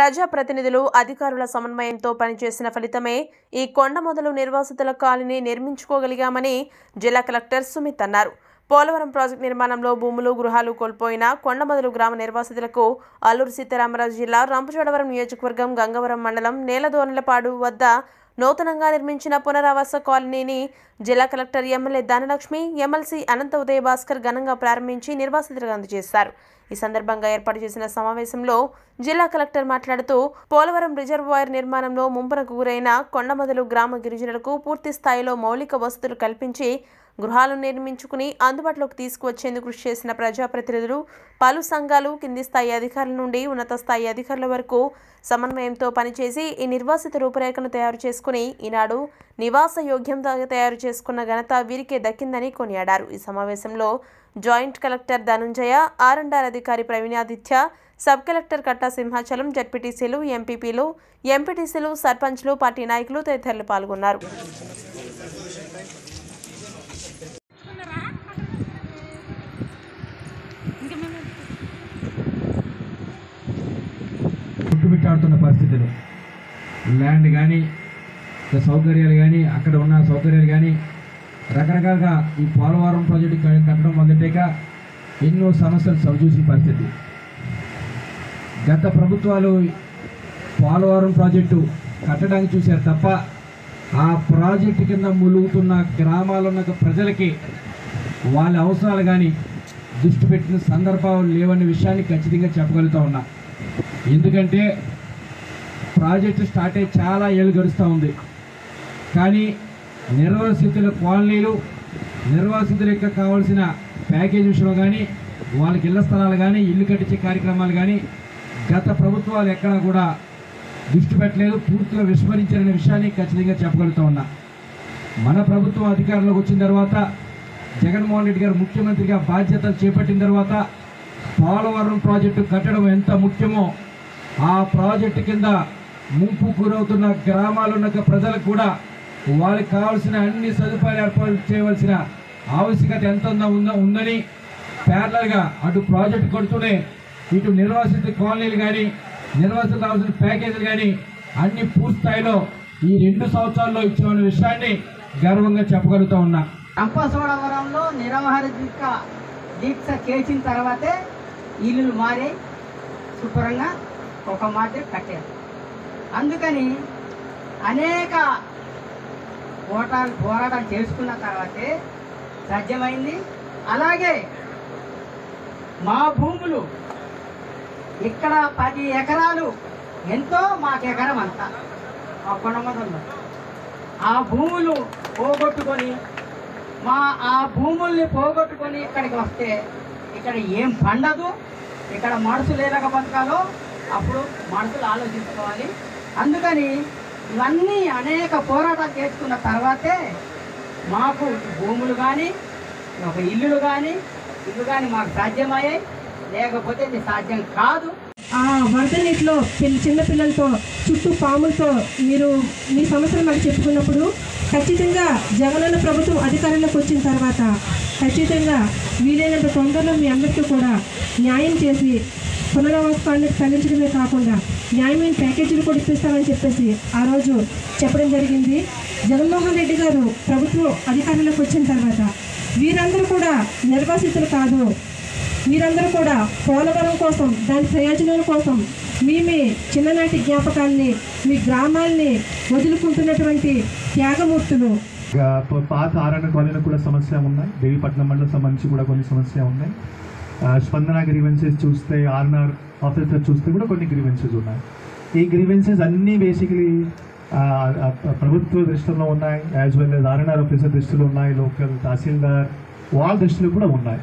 ప్రజాప్రతినిధులు అధికారుల సమన్వయంతో పనిచేసిన ఫలితమే ఈ కొండ మొదలు నిర్వాసితుల కాలనీ నిర్మించుకోగలిగామని జిల్లా కలెక్టర్ సుమిత్ అన్నారు. పోలవరం ప్రాజెక్టు నిర్మాణంలో భూములు గృహాలు కోల్పోయిన కొండమొదలు గ్రామ నిర్వాసితులకు అల్లూరు సీతారామరాజు జిల్లా రంపచోడవరం నియోజకవర్గం గంగవరం మండలం నేలదోనలపాడు వద్ద నూతనంగా నిర్మించిన పునరావాస కాలనీని జిల్లా collector MLA Dhanalakshmi MLC Anantha Udaya Bhaskar ఘనంగా ప్రారంభించి నిర్వాసితులకు అందజేశారు. ఈ సందర్భంగా ఏర్పాటు చేసిన సమావేశంలో జిల్లా కలెక్టర్ మాట్లాడుతూ పోలవరం రిజర్వాయర్ నిర్మాణంలో ముంపునకు గురైన కొండమొదలు గ్రామ గిరిజనులకు పూర్తి స్థాయిలో మౌలిక వసతులు కల్పించి గృహాలు నిర్మించుకుని అందుబాటులోకి తీసుకువచ్చేందుకు కృషి చేసిన ప్రజాప్రతినిధులు పలు సంఘాలు కింది స్థాయి అధికారుల నుండి ఉన్నత స్థాయి అధికారుల వరకు సమన్వయంతో పనిచేసి ఈ నిర్వాసిత రూపురేఖను తయారు చేసుకుని ఈనాడు నివాస యోగ్యం తయారు చేసుకున్న ఘనత వీరికే దక్కిందని కొనియాడారు. ఈ సమావేశంలో joint collector Dhanunjaya R and R అధికారి ప్రవీణాదిత్య సబ్ కలెక్టర్ కట్టా సింహాచలం జడ్పీటీసీలు ఎంపీపీలు ఎంపీటీసీలు సర్పంచ్లు పార్టీ నాయకులు తదితరులు పాల్గొన్నారు. పరిస్థితులు. ల్యాండ్ కానీ సౌకర్యాలు కానీ అక్కడ ఉన్న సౌకర్యాలు కానీ రకరకాలుగా ఈ పోలవరం ప్రాజెక్టు కట్టడం మొదలెట్టాక ఎన్నో సమస్యలు చవిచూసిన పరిస్థితి. గత ప్రభుత్వాలు పోలవరం ప్రాజెక్టు కట్టడానికి చూశారు తప్ప ఆ ప్రాజెక్టు కింద ములుగుతున్న గ్రామాల్లో ఉన్న ప్రజలకి వాళ్ళ అవసరాలు కానీ దృష్టి పెట్టిన సందర్భాలు లేవనే విషయాన్ని ఖచ్చితంగా చెప్పగలుగుతా ఉన్నా. ఎందుకంటే ప్రాజెక్టు స్టార్ట్ అయ్యి చాలా ఏళ్ళు గడుస్తూ ఉంది. కానీ నిర్వాసితుల కాలనీలు నిర్వాసితులకు కావాల్సిన ప్యాకేజ్ విషయంలో కానీ వాళ్ళకి ఇళ్ళ స్థలాలు కానీ ఇల్లు కట్టించే కార్యక్రమాలు కానీ గత ప్రభుత్వాలు ఎక్కడా కూడా దృష్టి పెట్టలేదు. పూర్తిగా విస్మరించారనే విషయాన్ని ఖచ్చితంగా చెప్పగలుగుతూ ఉన్నా. మన ప్రభుత్వం అధికారంలోకి వచ్చిన తర్వాత జగన్మోహన్ రెడ్డి గారు ముఖ్యమంత్రిగా బాధ్యతలు చేపట్టిన తర్వాత పోలవరం ప్రాజెక్టు కట్టడం ఎంత ముఖ్యమో ఆ ప్రాజెక్టు కింద ముంపు గురవుతున్న గ్రామాలు ఉన్న ప్రజలకు కూడా వాళ్ళకి కావాల్సిన అన్ని సదుపాయాలు ఏర్పాటు చేయవలసిన ఆవశ్యకత ఎంత ఉందో ఉందని ప్యారలర్గా అటు ప్రాజెక్టు కొడుతూనే ఇటు నిర్వాసిత కాలనీలు కానీ నిర్వాసిత కావాల్సిన ప్యాకేజీలు కానీ అన్ని పూర్తిస్థాయిలో ఈ రెండు సంవత్సరాల్లో ఇచ్చిన విషయాన్ని గర్వంగా చెప్పగలుగుతా ఉన్నా. అంపసోడవరంలో నిరాహార దీక్ష దీక్ష చేసిన తర్వాతే ఇల్లులు మారి శుభ్రంగా ఒక మాదిరి కట్టారు అందుకని అనేక పోటాలు పోరాటాలు చేసుకున్న తర్వాతే సాధ్యమైంది. అలాగే మా భూములు ఇక్కడ పది ఎకరాలు ఎంతో మాకు ఎకరం అంతా. మా కొండమదంలో ఆ భూములు పోగొట్టుకొని మా ఆ భూముల్ని పోగొట్టుకొని ఇక్కడికి వస్తే ఇక్కడ ఏం పండదు ఇక్కడ మనసు ఎలాగ బతకాలో అప్పుడు మనుషులు ఆలోచించుకోవాలి. అందుకని ఇవన్నీ అనేక పోరాటాలు చేసుకున్న తర్వాతే మాకు భూములు కానీ ఒక ఇల్లులు కానీ ఇల్లు కానీ మాకు సాధ్యమయ్యాయి. లేకపోతే ఇది సాధ్యం కాదు. ఆ వరద నీటిలో చిన్న చిన్నపిల్లలతో చుట్టూ పాములతో మీరు మీ సమస్యలు మాకు చెప్పుకున్నప్పుడు ఖచ్చితంగా జగనన్న ప్రభుత్వం అధికారంలోకి వచ్చిన తర్వాత ఖచ్చితంగా వీలైనంత తొందరలో మీ అందరికీ కూడా న్యాయం చేసి పునరావాసాన్ని తగ్గించడమే కాకుండా న్యాయమైన ప్యాకేజీలు కూడా ఇప్పిస్తామని చెప్పేసి ఆ రోజు చెప్పడం జరిగింది. జగన్మోహన్ రెడ్డి గారు ప్రభుత్వం అధికారంలోకి వచ్చిన తర్వాత వీరందరూ కూడా నిర్వాసితులు కాదు. మీరందరూ కూడా పోలవరం కోసం దాని ప్రయోజనాల కోసం మీ మీ చిన్ననాటి జ్ఞాపకాల్ని మీ గ్రామాల్ని వదులుకుంటున్నటువంటి త్యాగమూర్తులు. పాత ఆరణ కాలనీలో కూడా సమస్య ఉన్నాయి. దేవిపట్నం మండలం సంబంధించి కూడా కొన్ని సమస్య ఉన్నాయి. స్పందన గ్రీవెన్సెస్ చూస్తే ఆర్ఎన్ఆర్ ఆఫీసర్ చూస్తే కూడా కొన్ని గ్రీవెన్సెస్ ఉన్నాయి. ఈ గ్రీవెన్సెస్ అన్నీ బేసికలీ ప్రభుత్వ దృష్టిలో ఉన్నాయి as well as RNR officer దృష్టిలో ఉన్నాయి లోకల్ తహసీల్దార్ వాళ్ళ దృష్టిలో కూడా ఉన్నాయి.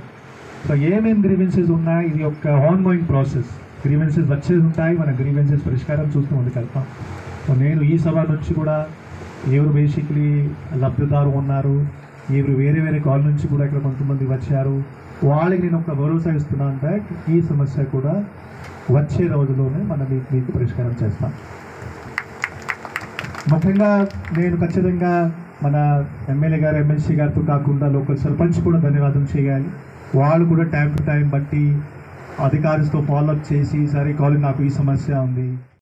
సో ఏమేమి గ్రీవెన్సెస్ ఉన్నాయి? ఇది ఒక ఆన్ గోయింగ్ ప్రాసెస్ గ్రీవెన్సెస్ వచ్చేసి ఉంటాయి మన గ్రీవెన్సెస్ పరిష్కారం చూస్తూ ముందుకెళ్తాం సో నేను ఈ సభ నుంచి కూడా ఎవరు బేసిక్లీ లబ్ధిదారు ఉన్నారు? ఎవరు వేరే వేరే కాల్ నుంచి కూడా ఇక్కడ కొంతమంది వచ్చారు? వాళ్ళకి నేను ఒక భరోసా ఇస్తున్నాను దట్ ఈ సమస్య కూడా వచ్చే రోజుల్లోనే మనం దీనికి పరిష్కారం చేస్తాం. ముఖ్యంగా నేను ఖచ్చితంగా మన ఎమ్మెల్యే గారు ఎమ్మెల్సీ గారితో కాకుండా లోకల్ సర్పంచ్ కూడా ధన్యవాదం చేయాలి. వాళ్ళు కూడా టైం టు టైం బట్టి అధికారులతో ఫాలోఅప్ చేసి సరే కాలు నాకు ఈ సమస్య ఉంది.